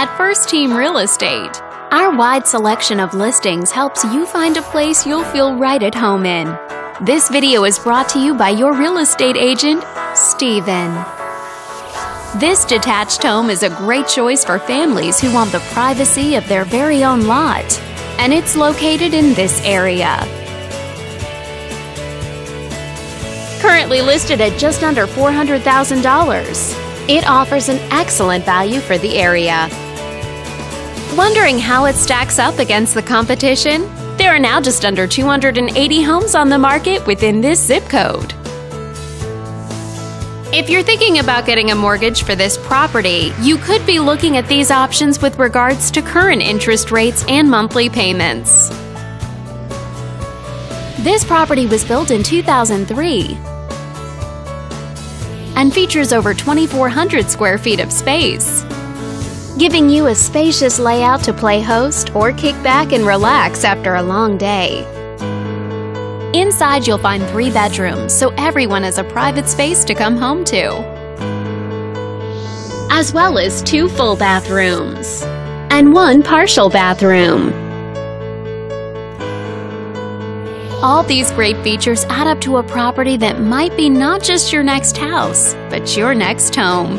at First Team Real Estate. Our wide selection of listings helps you find a place you'll feel right at home in. This video is brought to you by your real estate agent, Steven. This detached home is a great choice for families who want the privacy of their very own lot, and it's located in this area. Currently listed at just under $400,000, it offers an excellent value for the area. Wondering how it stacks up against the competition? There are now just under 280 homes on the market within this zip code. If you're thinking about getting a mortgage for this property, you could be looking at these options with regards to current interest rates and monthly payments. This property was built in 2003 and features over 2,400 square feet of space, giving you a spacious layout to play host or kick back and relax after a long day. Inside, you'll find three bedrooms, so everyone has a private space to come home to. As well as two full bathrooms and one partial bathroom. All these great features add up to a property that might be not just your next house, but your next home.